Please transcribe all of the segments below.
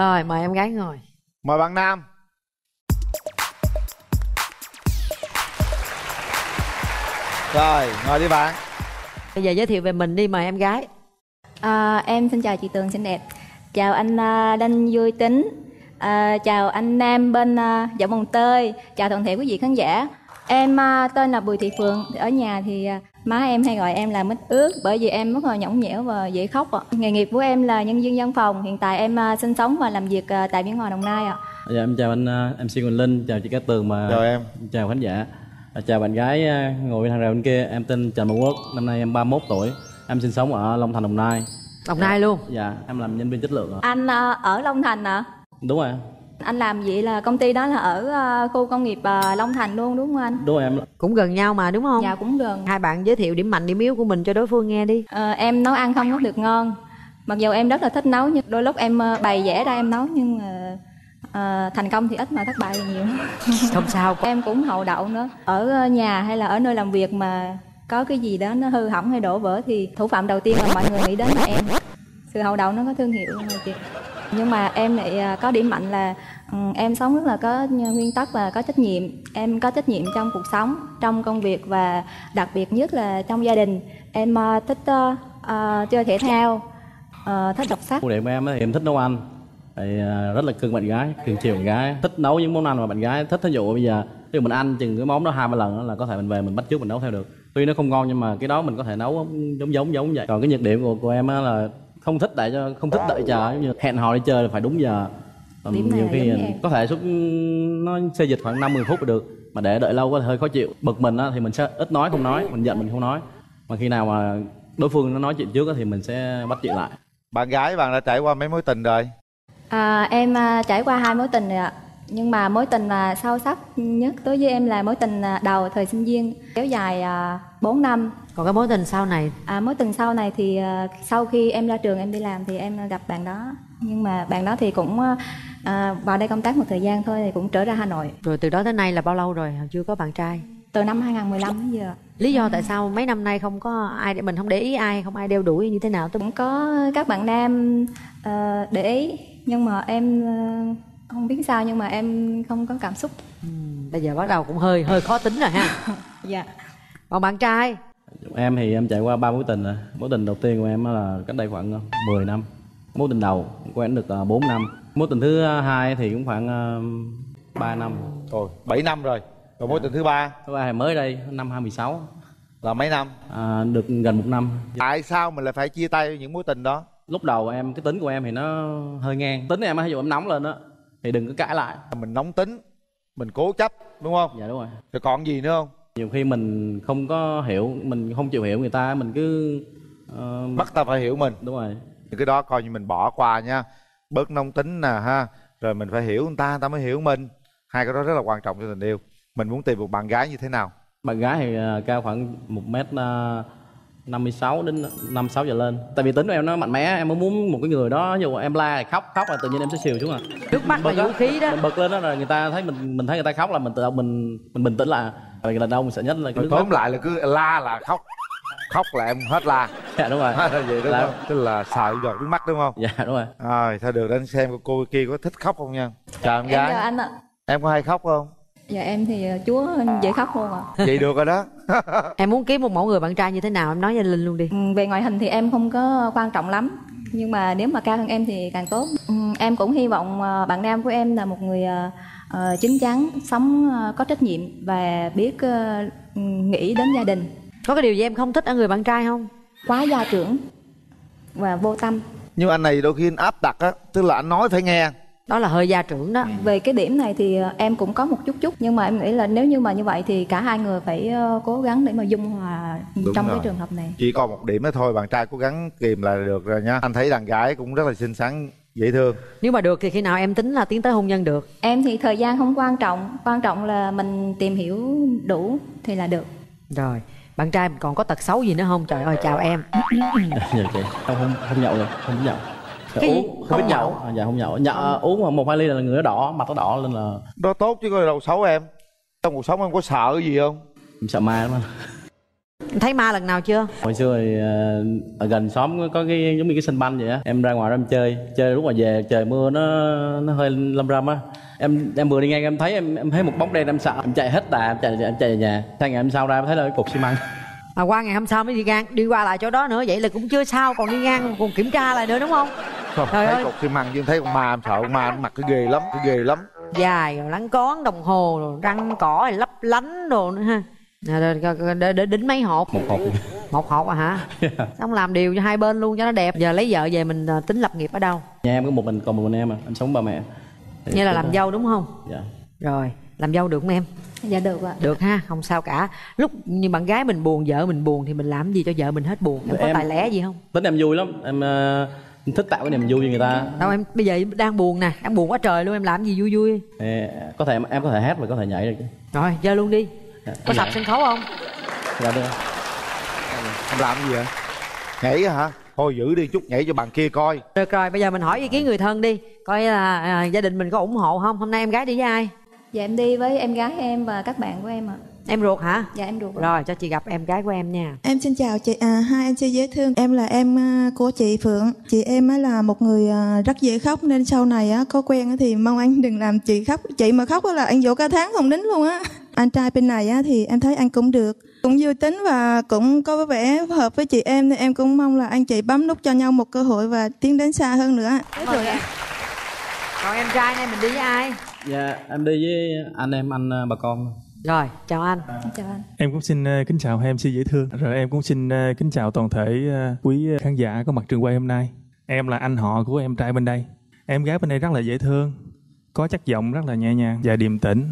rồi mời em gái ngồi mời bạn nam rồi ngồi đi bạn bây giờ giới thiệu về mình đi mời em gái À, em xin chào chị Tường xinh đẹp. Chào anh à, Đinh Vui Tính. À, chào anh Nam bên à, Dạo Mồng Tơi. Chào toàn thể quý vị khán giả. Em à, tên là Bùi Thị Phượng. Ở nhà thì à, má em hay gọi em là mít ướt bởi vì em rất là nhõng nhẽo và dễ khóc ạ. Nghề nghiệp của em là nhân viên văn phòng. Hiện tại em à, sinh sống và làm việc à, tại Biên Hòa Đồng Nai ạ. Dạ em chào anh uh, MC Quỳnh Linh, chào chị Cát Tường mà chào em chào khán giả. À, chào bạn gái ngồi bên hàng rào bên kia, em tên Trần Bảo Quốc, năm nay em 31 tuổi. Em sinh sống ở Long Thành Đồng Nai. Đồng Nai luôn. Dạ, em làm nhân viên chất lượng ạ. Anh à, ở Long Thành ạ? Đúng rồi. Anh làm vậy là công ty đó là ở à, khu công nghiệp à, Long Thành luôn đúng không anh? Đúng rồi em. cũng gần nhau mà đúng không? Dạ cũng gần. hai bạn giới thiệu điểm mạnh điểm yếu của mình cho đối phương nghe đi. Ờ, em nấu ăn không có được ngon. Mặc dù em rất là thích nấu nhưng đôi lúc em ờ, bày vẽ ra em nấu nhưng mà ờ, thành công thì ít mà thất bại thì nhiều. Không sao. Em cũng hậu đậu nữa. Ở ờ, nhà hay là ở nơi làm việc mà có cái gì đó nó hư hỏng hay đổ vỡ thì thủ phạm đầu tiên là mọi người nghĩ đến là em. Sự hậu đậu nó có thương hiệu mà chị nhưng mà em lại à, có điểm mạnh là ừ, em sống rất là có nguyên tắc và có trách nhiệm em có trách nhiệm trong cuộc sống trong công việc và đặc biệt nhất là trong gia đình em à, thích uh, uh, chơi thể thao uh, thích đọc sách Ưu điểm của em á thì em thích nấu ăn. Thì à, rất là cưng bạn gái, cưng chiều bạn gái, thích nấu những món ăn mà bạn gái thích. thí dụ bây giờ nếu dụ mình ăn chừng cái món đó hai ba lần đó là có thể mình về mình bắt chước mình nấu theo được. Tuy nó không ngon nhưng mà cái đó mình có thể nấu giống giống giống vậy. Còn cái nhược điểm của của em là không thích đợi cho không thích đợi chờ giống như hẹn hò đi chơi là phải đúng giờ. Điểm này nhiều khi có thể suốt nó xê dịch khoảng 5 10 phút là được. Mà để đợi lâu có thể hơi khó chịu. Bực mình á, thì mình sẽ ít nói không nói. Mình giận mình không nói. Mà khi nào mà đối phương nó nói chuyện trước á, thì mình sẽ bắt chuyện lại. Bạn gái bạn đã trải qua mấy mối tình rồi? À, em à, trải qua hai mối tình rồi ạ. Nhưng mà mối tình là sâu sắc nhất đối với em là mối tình à, đầu thời sinh viên kéo dài à, 4 năm. còn cái mối tình sau này À, mối tình sau này thì à, sau khi em ra trường em đi làm thì em gặp bạn đó. Nhưng mà bạn đó thì cũng à, à, vào đây công tác một thời gian thôi thì cũng trở ra Hà Nội. rồi từ đó tới nay là bao lâu rồi chưa có bạn trai Từ năm 2015 đến giờ. lý do tại sao mấy năm nay không có ai mình không để ý ai không ai đeo đuổi như thế nào tôi Cũng có các bạn nam ờ, để ý nhưng mà em ờ, không biết sao nhưng mà em không có cảm xúc. bây giờ bắt đầu cũng hơi hơi khó tính rồi ha. Dạ. còn bạn trai? Em thì em trải qua ba mối tình rồi. Mối tình đầu tiên của em là cách đây khoảng ờ, 10 năm. Mối tình đầu quen được uh, 4 năm. Mối tình thứ hai thì cũng khoảng uh, 3 năm. Rồi 7 năm rồi. Rồi mối tình thứ ba? Thứ ba thì mới đây năm 2016 là mấy năm? À, được gần một năm. Tại sao mình lại phải chia tay những mối tình đó? Lúc đầu em cái tính của em thì nó hơi ngang. Tính em á ví dụ em nóng lên á thì đừng có cãi lại. Mình nóng tính mình cố chấp đúng không? Dạ đúng rồi. Rồi còn gì nữa không? Nhiều khi mình không có hiểu mình không chịu hiểu người ta mình cứ ờ, bắt ta phải hiểu mình. Đúng rồi. Những cái đó coi như mình bỏ qua nha. Bớt nóng tính nè ha. Rồi mình phải hiểu người ta người ta mới hiểu mình. Hai cái đó rất là quan trọng cho tình yêu. Mình muốn tìm một bạn gái như thế nào? Bạn gái thì ờ, cao khoảng một mét ờ, 56 đến 56 giờ lên. Tại vì tính của em nó mạnh mẽ em mới muốn một cái người đó ví dụ em la thì khóc khóc là tự nhiên em sẽ xìu xuống à nước mắt là vũ khí đó. mình bực lên đó là người ta thấy mình mình thấy người ta khóc là mình tự động mình mình bình tĩnh lại. Rồi lần đầu mình sợ nhất là cái tóm lại là cứ la là khóc. Khóc là em hết la. Dạ đúng rồi. Vậy đúng Là- không? Tức là sợ giọt nước mắt đúng không? Dạ đúng rồi. Rồi thôi được đến xem cô, kia có thích khóc không nha. Chào em Em chào gái anh ạ. em có hay khóc không Dạ em thì ờ, chúa dễ khóc luôn ạ. vậy được rồi đó. Em muốn kiếm một mẫu người bạn trai như thế nào? Em nói với linh luôn đi. Ừ, về ngoại hình thì em không có quan trọng lắm. Nhưng mà nếu mà cao hơn em thì càng tốt. Ừ, em cũng hy vọng ờ, bạn nam của em là một người ờ, ờ, chín chắn sống ờ, có trách nhiệm và biết ờ, ừ, nghĩ đến gia đình. Có cái điều gì em không thích ở người bạn trai không? Quá gia trưởng và vô tâm. Nhưng anh này đôi khi anh áp đặt á tức là anh nói phải nghe đó là hơi gia trưởng đó. Về cái điểm này thì ờ, em cũng có một chút chút nhưng mà em nghĩ là nếu như mà như vậy thì cả hai người phải ờ, cố gắng để mà dung hòa Đúng trong rồi. cái trường hợp này. Chỉ còn một điểm đó thôi bạn trai cố gắng kìm là được rồi nha. Anh thấy đàn gái cũng rất là xinh xắn dễ thương. Nếu mà được thì khi nào em tính là tiến tới hôn nhân được? Em thì thời gian không quan trọng quan trọng là mình tìm hiểu đủ thì là được. Rồi bạn trai còn có tật xấu gì nữa không? Trời ơi chào em. Dạ chị không không nhậu rồi không nhậu. Dạ, Cái gì? uống không biết nhậu. À, dạ không nhậu. Nhậu uống mà một hai ly là người nó đỏ mặt nó đỏ lên là đó tốt chứ coi đâu xấu em. Trong cuộc sống em có sợ cái gì không? Em sợ ma lắm thấy ma lần nào chưa? Hồi xưa thì ờ, ở gần xóm có cái giống như cái sân banh vậy á. Em ra ngoài em chơi. Chơi lúc mà về trời mưa nó nó hơi lâm râm á. Em em vừa đi ngang em thấy em em thấy một bóng đen em sợ. Em chạy hết đà em chạy em chạy về nhà. Sang ngày hôm sau ra em thấy là cái cục xi măng. À, qua ngày hôm sau mới đi ngang. Đi qua lại chỗ đó nữa vậy là cũng chưa sao. Còn đi ngang còn kiểm tra lại nữa đúng không không Trời thấy ơi. cục xi măng chứ thấy con ma em sợ con ma nó mặc cái ghê lắm cái ghê lắm. Dài rồi lắng cón đồng hồ rồi răng cỏ rồi lấp lánh đồ nữa ha. Để, để đính mấy hộp. Một hộp. Một hộp à hả? Xong làm điều cho hai bên luôn cho nó đẹp. Giờ lấy vợ về mình à, tính lập nghiệp ở đâu? Nhà em có một mình còn một mình em à em sống ba mẹ. Thì như là làm đó- dâu đúng không? Dạ. Rồi làm dâu được không em? Dạ được ạ. Được ha không sao cả. Lúc như bạn gái mình buồn vợ mình buồn thì mình làm gì cho vợ mình hết buồn? Em có Em- tài lẻ gì không? tính em vui lắm. Em ờ, em thích tạo cái niềm vui cho người ta. Đâu em bây giờ đang buồn nè đang buồn quá trời luôn em làm gì vui vui? Thì có thể em có thể hát và có thể nhảy được rồi chơi luôn đi. Dạ, có em sập sân khấu không? Dạ được. Em làm cái gì vậy? Nhảy á hả? Thôi giữ đi chút nhảy cho bạn kia coi. Được rồi bây giờ mình hỏi ý kiến người thân đi coi là à, gia đình mình có ủng hộ không? Hôm nay em gái đi với ai? Dạ em đi với em gái em và các bạn của em ạ em ruột hả dạ em ạ. rồi cho chị gặp em gái của em nha Em xin chào chị, à, hai anh chị dễ thương. Em là em à, của chị Phượng. Chị em á là một người à, rất dễ khóc nên sau này á có quen á thì mong anh đừng làm chị khóc. Chị mà khóc á là anh dỗ cả tháng không nín luôn á. Anh trai bên này á thì em thấy anh cũng được, cũng vui tính và cũng có vẻ hợp với chị em nên em cũng mong là anh chị bấm nút cho nhau một cơ hội và tiến đến xa hơn nữa. Cảm ơn em còn em trai này mình đi với ai dạ em đi với anh em anh ờ, bà con rồi chào anh Em chào anh Em cũng xin ờ, kính chào hai MC dễ thương. Rồi em cũng xin ờ, kính chào toàn thể ờ, quý khán giả có mặt trường quay hôm nay. Em là anh họ của em trai bên đây. Em gái bên đây rất là dễ thương, có chất giọng rất là nhẹ nhàng và điềm tĩnh,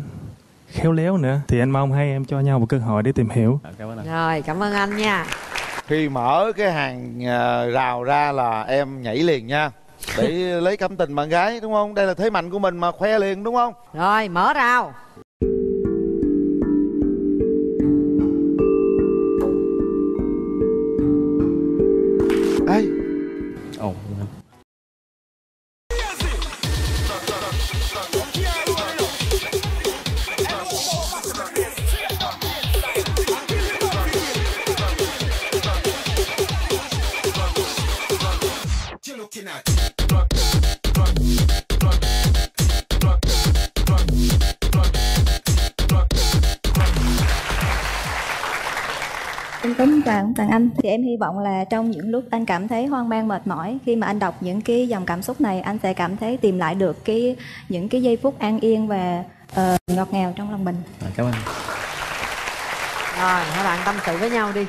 khéo léo nữa. Thì anh mong hai em cho nhau một cơ hội để tìm hiểu. Cảm ơn anh rồi cảm ơn anh nha khi mở cái hàng rào ra là em nhảy liền nha để lấy cảm tình bạn gái đúng không đây là thế mạnh của mình mà khoe liền đúng không rồi mở rào Em kính chào tặng anh. Thì em hy vọng là trong những lúc anh cảm thấy hoang mang mệt mỏi khi mà anh đọc những cái dòng cảm xúc này anh sẽ cảm thấy tìm lại được cái những cái giây phút an yên và ờ, ngọt ngào trong lòng mình. Dạ, cảm ơn. Rồi hai bạn tâm sự với nhau đi.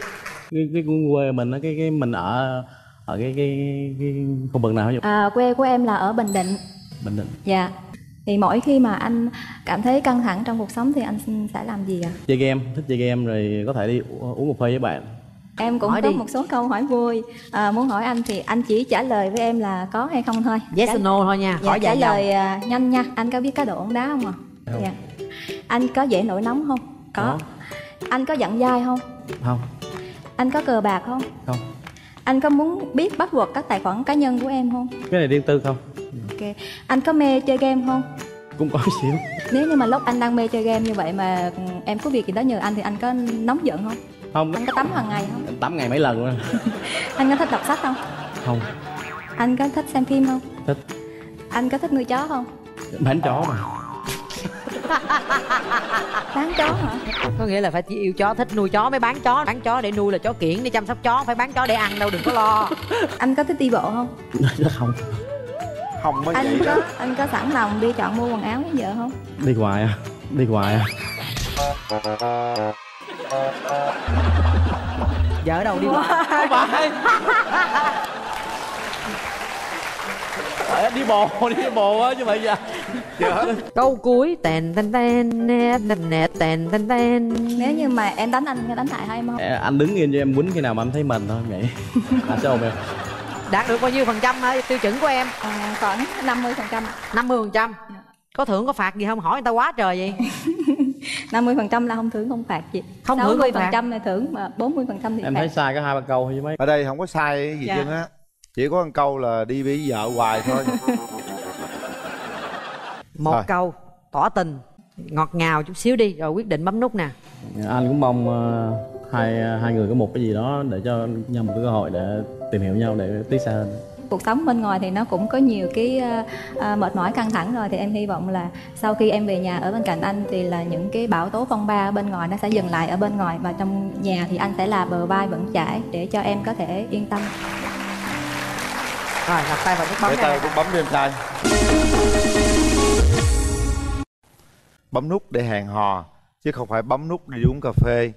Cái cái quê mình á cái cái mình ở ở cái cái cái khu vực nào dụ À, quê của em là ở Bình Định. bình định Dạ. Thì mỗi khi mà anh cảm thấy căng thẳng trong cuộc sống thì anh sẽ làm gì ạ? chơi game thích chơi game rồi có thể đi uống một phê với bạn Em cũng Hỏi có đi. một số câu hỏi vui à, muốn hỏi anh thì anh chỉ trả lời với em là có hay không thôi. yes Trả- or no thôi nha Dạ, hỏi trả lời à, nhanh nha. Anh có biết cá độ bóng đá không ạ? Không. Dạ. Anh có dễ nổi nóng không? Có. Có. Anh có giận dai không? không Anh có cờ bạc không? không Anh có muốn biết password các tài khoản cá nhân của em không? cái này riêng tư không Ok. Anh có mê chơi game không? cũng có xíu Nếu như mà lúc anh đang mê chơi game như vậy mà ừ, em có việc gì đó nhờ anh thì anh có nóng giận không? không Anh có tắm hàng ngày không? tắm ngày mấy lần luôn Anh có thích đọc sách không? không Anh có thích xem phim không? thích Anh có thích nuôi chó không? bán chó mà Bán chó hả? có nghĩa là phải chỉ yêu chó thích nuôi chó mới bán chó. Bán chó để nuôi là chó kiển để chăm sóc chó phải bán chó để ăn đâu đừng có lo. Anh có thích đi bộ không? không. Không mới Anh vậy có đó. anh có sẵn lòng đi chọn mua quần áo với vợ không? đi hoài à đi hoài à. Vợ ở đâu đi Phải đi bộ đi bộ á chứ phải giờ câu cuối tèn tèn tèn nè tèn nè tèn tèn tèn. Nếu như mà em đánh anh đánh lại hay em không? anh đứng yên cho em quýnh khi nào mà em thấy mình thôi nghĩ anh sẽ ôm em đạt được bao nhiêu phần trăm hả? Tiêu chuẩn của em? À, khoảng 50 phần trăm 50 phần trăm? Có thưởng có phạt gì không? Hỏi người ta quá trời vậy. 50 phần trăm là không thưởng không phạt gì Không thưởng, không 60 phần phạt. trăm là thưởng mà 40 phần trăm thì em phạt. thấy sai có hai ba câu thôi chứ mấy. Ở đây không có sai gì Dạ. chân á chỉ có một câu là đi với vợ hoài thôi. Một Rồi. câu tỏ tình. Ngọt ngào chút xíu đi rồi quyết định bấm nút nè. Anh cũng mong ờ, hai hai người có một cái gì đó để cho nhau một cái cơ hội để tìm hiểu nhau để tiến xa hơn. Cuộc sống bên ngoài thì nó cũng có nhiều cái uh, mệt mỏi căng thẳng rồi thì em hy vọng là sau khi em về nhà ở bên cạnh anh thì là những cái bão tố phong ba ở bên ngoài nó sẽ dừng lại ở bên ngoài và trong nhà thì anh sẽ là bờ vai vững chãi để cho em có thể yên tâm rồi đặt tay vào nút bấm để tay nút bấm đi em trai. Bấm nút để hẹn hò chứ không phải bấm nút đi uống cà phê.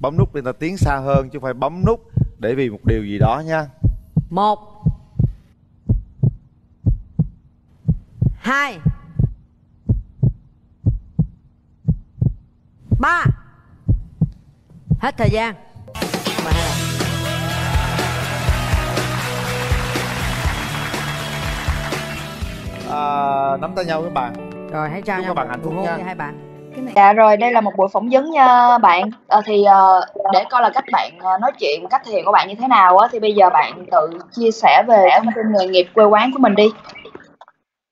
Bấm nút để ta tiến xa hơn chứ không phải bấm nút để vì một điều gì đó nha. Một. Hai. Ba. Hết thời gian à, nắm tay nhau các bạn rồi hãy Chúc nhau các bạn hạnh phúc nha. hai bạn Dạ rồi, đây là một buổi phỏng vấn nha bạn. Ờ, thì ờ, để coi là cách bạn ờ, nói chuyện, cách thể hiện của bạn như thế nào á, thì bây giờ bạn tự chia sẻ về thông tin nghề nghiệp quê quán của mình đi.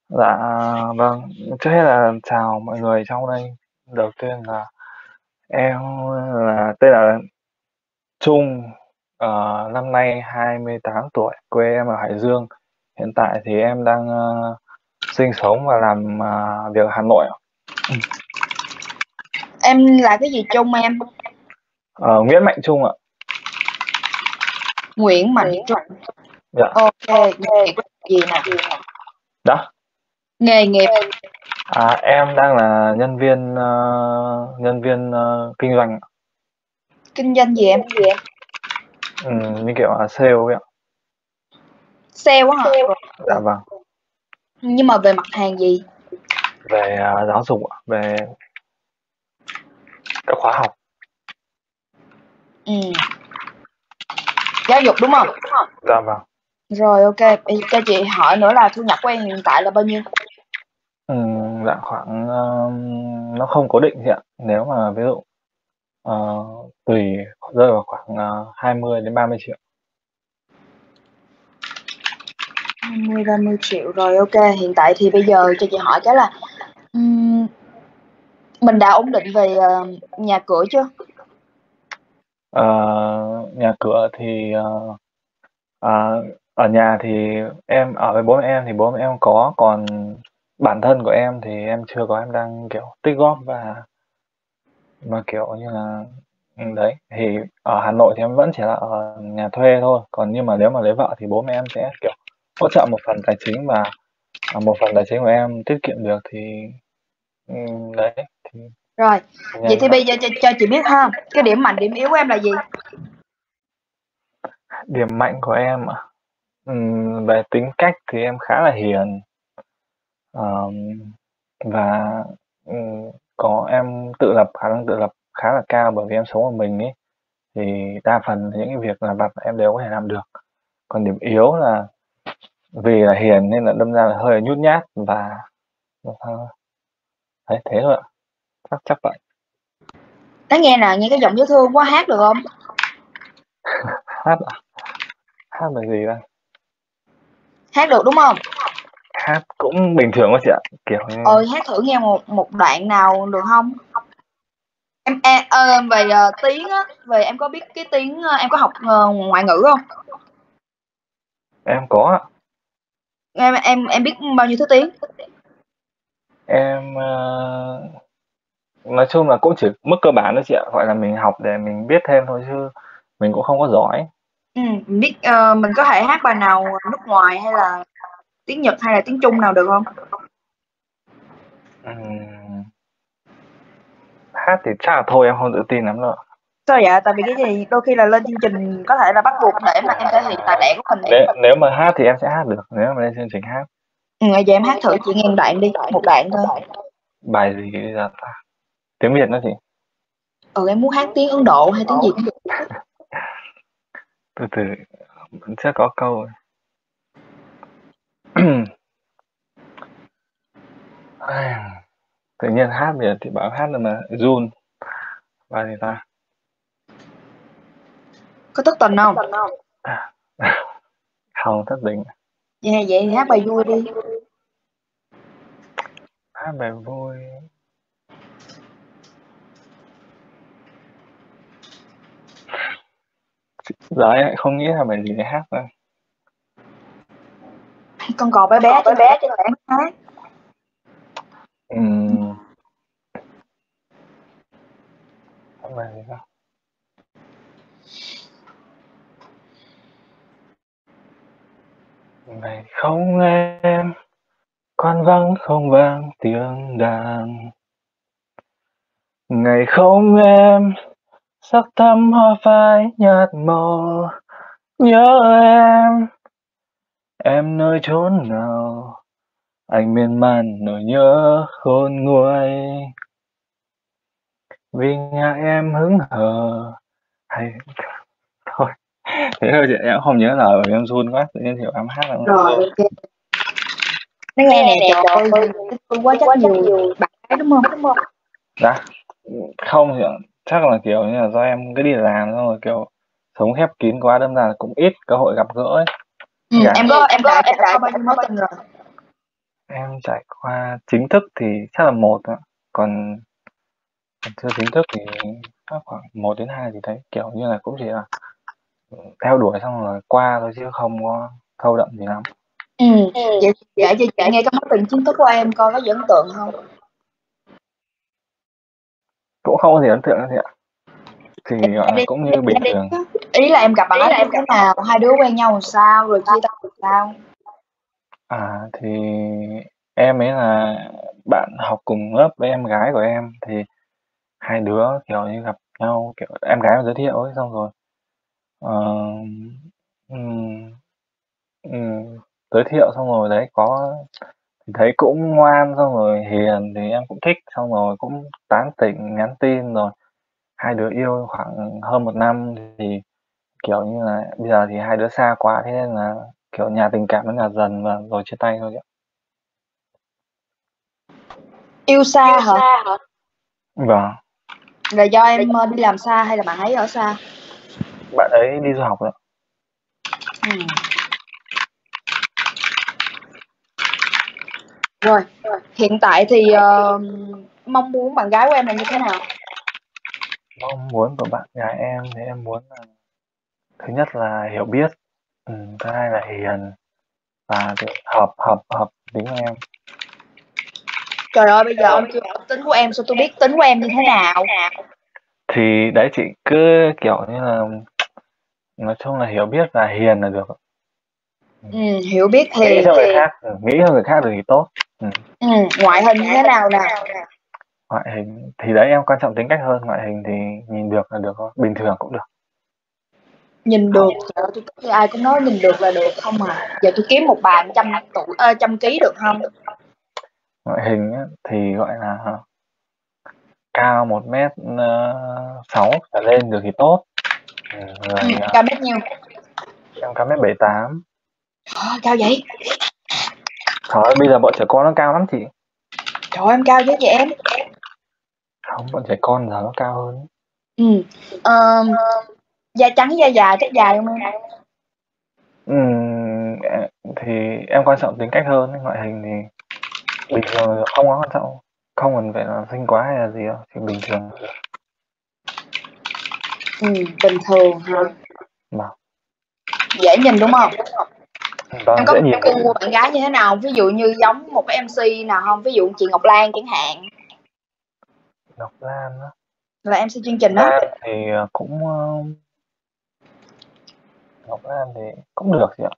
Dạ vâng, trước hết là chào mọi người trong đây. Đầu tiên là em là tên là Trung, ờ, năm nay 28 tuổi, quê em ở Hải Dương. Hiện tại thì em đang ờ, sinh sống và làm ờ, việc ở Hà Nội. ạ. Em là cái gì chung em? Ờ, Nguyễn Mạnh Trung ạ. Nguyễn Mạnh Trung. Dạ, Ok, nghề nghiệp gì nè? đó. Nghề nghiệp À, em đang là nhân viên ờ, nhân viên ờ, kinh doanh, kinh doanh gì em? ừ, như kiểu là sale ấy ạ. Sale á hả? Dạ vâng. Nhưng mà về mặt hàng gì? Về ờ, giáo dục, ạ, về các khóa học. Ừ. Giáo dục đúng không? Dạ vâng. Rồi ok, Bây giờ cho chị hỏi nữa là thu nhập của em hiện tại là bao nhiêu? Ừ, dạ khoảng um, nó không cố định chị ạ. Nếu mà ví dụ ờ, tùy rơi vào khoảng uh, 20 đến 30 triệu. 20 30 triệu rồi ok, hiện tại thì bây giờ cho chị hỏi cái là um, mình đã ổn định về uh, nhà cửa chưa? Uh, nhà cửa thì uh, uh, ở nhà thì em ở với bố mẹ em thì bố mẹ em có còn bản thân của em thì em chưa có em đang kiểu tích góp và mà kiểu như là ừ, đấy thì ở Hà Nội thì em vẫn chỉ là ở nhà thuê thôi còn nhưng mà nếu mà lấy vợ thì bố mẹ em sẽ kiểu hỗ trợ một phần tài chính và à, một phần tài chính của em tiết kiệm được thì ừ, đấy thì Rồi, nhà vậy thì bây giờ cho, cho chị biết ha, cái điểm mạnh điểm yếu của em là gì? điểm mạnh của em ạ? Ừm, về tính cách thì em khá là hiền Ờm, và ừm, có em tự lập khả năng tự lập khá là cao bởi vì em sống một mình ấy thì đa phần những cái việc là vặt em đều có thể làm được còn điểm yếu là vì là hiền nên là đâm ra là hơi nhút nhát và đấy thế thôi ạ chắc chắc vậy Nói nghe nè, nghe cái giọng dễ thương quá hát được không? hát ạ hát là gì đây Hát được đúng không? hát cũng bình thường quá chị ạ kiểu như Ơi hát thử nghe một một đoạn nào được không? Em em ờ, về ờ, tiếng á, về em có biết cái tiếng ờ, em có học ờ, ngoại ngữ không? em có ạ Em em em biết bao nhiêu thứ tiếng? em ờ, nói chung là cũng chỉ mức cơ bản thôi chị ạ gọi là mình học để mình biết thêm thôi chứ mình cũng không có giỏi Ừ, mình biết ờ, mình có thể hát bài nào nước ngoài hay là tiếng Nhật hay là tiếng Trung nào được không? Ừm, hát thì chắc là thôi em không tự tin lắm đâu. Sao vậy? Tại vì cái gì? Đôi khi là lên chương trình có thể là bắt buộc để mà em thể hiện tài lẻ của mình. nếu, nếu mà hát thì em sẽ hát được. Nếu mà lên chương trình hát. Ừ, vậy em hát thử chị nghe một đoạn đi, một đoạn thôi. bài gì bây giờ ta? Tiếng Việt đó chị Ừ em muốn hát tiếng Ấn Độ hay tiếng gì? Cũng được. từ từ vẫn sẽ có câu tự nhiên hát giờ thì bảo hát là mà run. Bài gì ta Có thất tình không? không thất tình Vậy vậy hát bài vui đi. hát bài vui giờ em lại không nghĩ là bài gì để hát nữa con cò bé bé bé bé cho bạn hát Ừm. bài gì ta ngày không em, con vắng không vang tiếng đàn. Ngày không em, sắc thắm hoa phai nhạt màu nhớ em. Em nơi chốn nào, anh miên man nỗi nhớ khôn nguôi. Vì ngại em hứng hờ, hay thế thôi chị em không nhớ lời bởi vì em run quá tự nhiên hiểu em hát là rồi ok. nó nghe nè trời ơi thương quá chắc nhiều bạn gái đúng không? Đúng không dạ không thì chắc là kiểu như là do em cứ đi làm xong rồi kiểu sống khép kín quá đâm ra là cũng ít cơ hội gặp gỡ ấy. Ừ, Dạ. em có em có em đã có bao nhiêu mối tình rồi? Em trải qua chính thức thì chắc là một ạ. Còn còn chưa chính thức thì khoảng một đến hai thì thấy kiểu như là cũng chỉ là theo đuổi xong rồi qua thôi chứ không có sâu đậm gì lắm. Ừ. Vậy kể cho chị nghe cái mối tình chính thức của em coi có gì ấn tượng không? Cũng không có gì ấn tượng đâu chị ạ. Thì gọi là cũng như bình thường. ý là em gặp bạn ấy như thế nào? Hai đứa quen nhau làm sao? Rồi chia tay làm sao? À thì em ấy là bạn học cùng lớp với em gái của em. Thì hai đứa kiểu như gặp nhau kiểu em gái giới thiệu ấy xong rồi ờ, ừm, ừm, giới thiệu xong rồi đấy có thì thấy cũng ngoan xong rồi hiền thì em cũng thích xong rồi cũng tán tỉnh nhắn tin rồi. Hai đứa yêu khoảng hơn một năm thì kiểu như là bây giờ thì hai đứa xa quá thế nên là kiểu nhà tình cảm nó nhạt dần và rồi chia tay thôi chị ạ. Yêu xa hả? Vâng. Là do em ờ, đi làm xa hay là bạn ấy ở xa bạn ấy đi du học rồi ạ. ừ. rồi hiện tại thì ờ, mong muốn bạn gái của em là như thế nào mong muốn của bạn gái em thì em muốn là thứ nhất là hiểu biết ừ, thứ hai là hiền và hợp hợp hợp tính của em trời ơi bây giờ ông chưa hỏi tính của em sao tôi biết tính của em như thế nào thì đấy chị cứ kiểu như là nói chung là hiểu biết và hiền là được ừ, hiểu biết nghĩ thì, cho người thì khác ừ, nghĩ cho người khác được thì tốt. Ừ. ừ, ngoại hình như thế nào nè? Ngoại hình thì đấy em quan trọng tính cách hơn. Ngoại hình thì nhìn được là được thôi bình thường cũng được. Nhìn được trời ơi tôi thấy ai cũng nói nhìn được là được không à? Giờ tôi kiếm một bạn trăm tuổi ờ, trăm ký được không? Ngoại hình á, thì gọi là cao một mét ờ, sáu trở lên được thì tốt ừ, ừ, ờ, cao mét nhiêu em cao mét bảy tám. Trời, cao vậy? Trời ơi bây giờ bọn trẻ con nó cao lắm chị. Trời ơi, em cao với vậy em? Không bọn trẻ con giờ nó cao hơn. Ừ. ờ, da trắng da dài chắc dài không em? Em- thì em quan trọng tính cách hơn ngoại hình thì bình thường không có quan trọng. Không cần phải là xinh quá hay là gì đâu chỉ bình thường ừ, bình thường hả? Mà dễ nhìn đúng không? Vâng em có dễ nhìn. bạn gái như thế nào? Không? ví dụ như giống một cái mc nào không? Ví dụ chị ngọc lan chẳng hạn. Ngọc Lan á. Là mc chương trình đó Lan thì ờ, cũng ờ, Ngọc Lan thì cũng được chị ạ.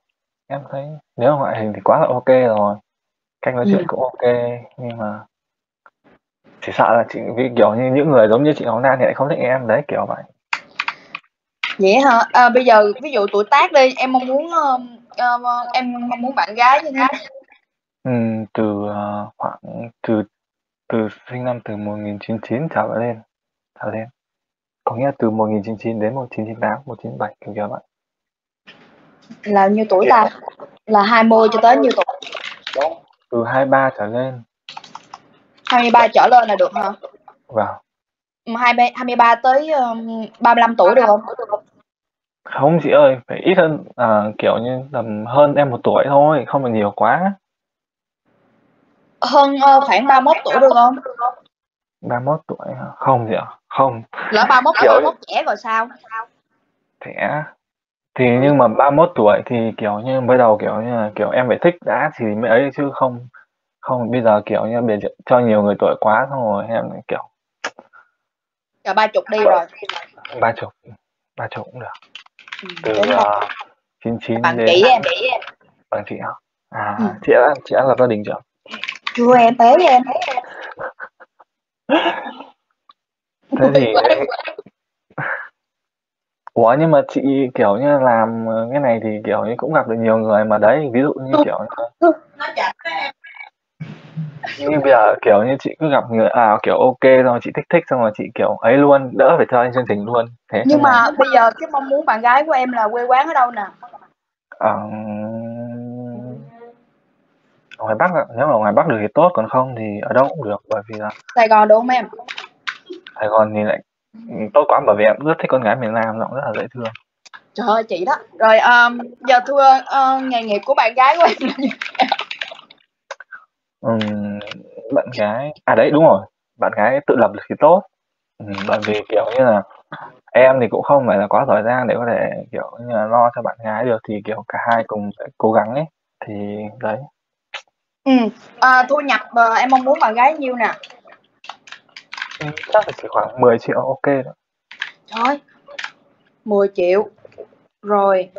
Em thấy nếu mà ngoại hình thì quá là ok rồi. Cách nói Ừ. chuyện cũng ok nhưng mà chỉ sợ là chị vì kiểu như những người giống như chị Ngọc Lan thì lại không thích em đấy kiểu vậy vậy hả? À, bây giờ ví dụ tuổi tác đi em mong muốn ờ, em mong muốn bạn gái như thế nào? Ừm, từ ờ, khoảng từ từ sinh năm từ 1999 trở lên trở lên. Có nghĩa là từ 1999 đến 1998 1997 kiểu kiểu vậy. Là nhiêu tuổi ta? Là 20 cho tới nhiêu tuổi? Từ 23 trở lên. 23 trở lên là được hả? Vào 23 23 tới um, 35 tuổi được không không chị ơi phải ít hơn à, kiểu như tầm hơn em một tuổi thôi không được nhiều quá. Hơn ờ, khoảng 31 tuổi được không? 31 tuổi hả? không chị ạ không. Lỡ 31 Kiểu- 31 trẻ rồi sao? Trẻ. Thì nhưng mà 31 tuổi thì kiểu như mới đầu kiểu như là kiểu em phải thích đã thì mới ấy chứ không không bây giờ kiểu như bây giờ cho nhiều người tuổi quá xong rồi em lại kiểu Rồi ba chục đi rồi. ba chục ba chục cũng được từ đúng rồi. uh, 99 Bằng đến chị em. bằng chị hả à Ừ. chị đã chị đã là gia đình chưa Chưa em bé em. thế thì Ủa nhưng mà chị kiểu như làm ờ, cái này thì kiểu như cũng gặp được nhiều người mà đấy ví dụ như kiểu như, Nó em. Như bây giờ kiểu như chị cứ gặp người à kiểu ok xong rồi chị thích thích xong rồi chị kiểu ấy luôn đỡ phải cho anh chương trình luôn thế Nhưng mà bây giờ cái mong muốn bạn gái của em là quê quán ở đâu nè? ở ngoài Bắc ạ, nếu mà ngoài Bắc được thì tốt còn không thì ở đâu cũng được bởi vì là Sài Gòn được không em? Sài Gòn thì lại ừ, tốt quá bởi vì em rất thích con gái miền Nam giọng rất là dễ thương Trời ơi chị đó. Rồi um, giờ thưa uh, nghề nghiệp của bạn gái của em là gì? Ừm, bạn gái à đấy đúng rồi bạn gái tự lập được thì tốt Ừm, bởi vì kiểu như là em thì cũng không phải là quá giỏi giang để có thể kiểu như là lo cho bạn gái được thì kiểu cả hai cùng phải cố gắng ấy thì đấy Ừ. À, thu nhập ờ, em mong muốn bạn gái nhiêu nè? Ừm, chắc là chỉ khoảng 10 triệu ok đó Trời ơi, 10 triệu. Rồi,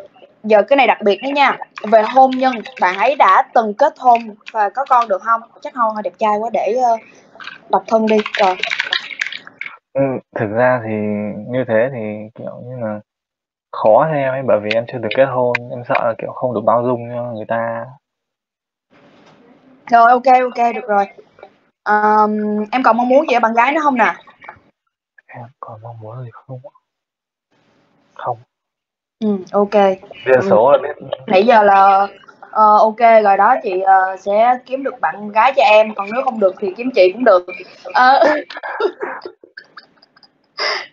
giờ cái này đặc biệt đấy nha. Về hôn nhân, bạn ấy đã từng kết hôn và có con được không? Chắc không, hơi đẹp trai quá để ờ, độc thân đi. Rồi, Ừm, thực ra thì như thế thì kiểu như là khó em ấy bởi vì em chưa từng kết hôn em sợ là kiểu không được bao dung cho người ta rồi ok ok được rồi. Ờm, em còn mong muốn gì ở bạn gái nữa không nè? em còn mong muốn gì không không Ừ, ok. riêng Ừ. số là biết Nãy giờ là ờ, ok rồi đó chị ờ, sẽ kiếm được bạn gái cho em còn nếu không được thì kiếm chị cũng được Ờ,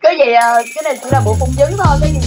cái gì ờ, cái này chỉ là bộ phỏng vấn thôi cái gì